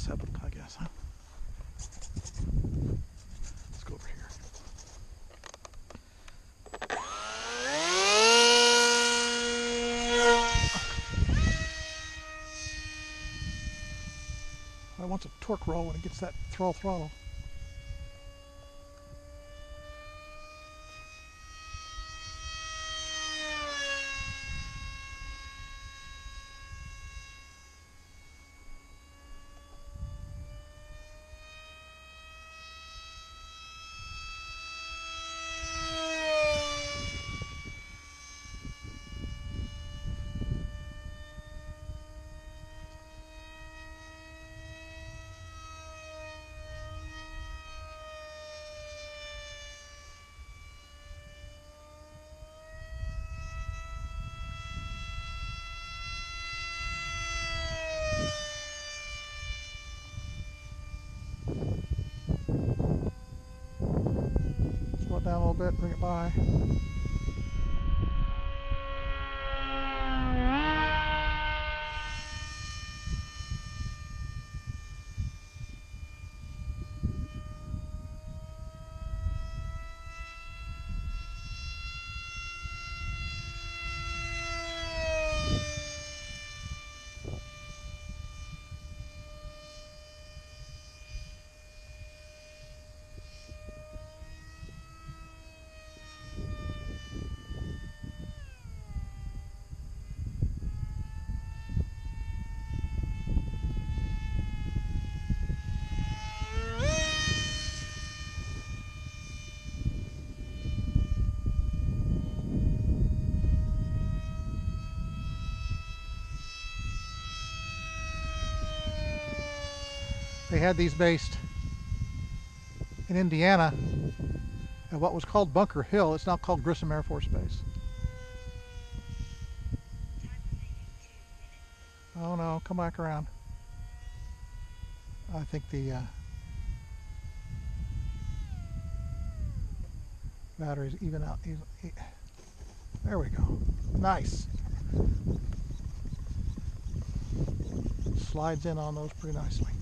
settled, I guess, huh? Let's go over here. I want a torque roll when it gets that throttle throttle. Down a little bit, bring it by. They had these based in Indiana at what was called Bunker Hill. It's now called Grissom Air Force Base. Oh no, come back around. I think the uh, battery's even out. There we go. Nice. Slides in on those pretty nicely.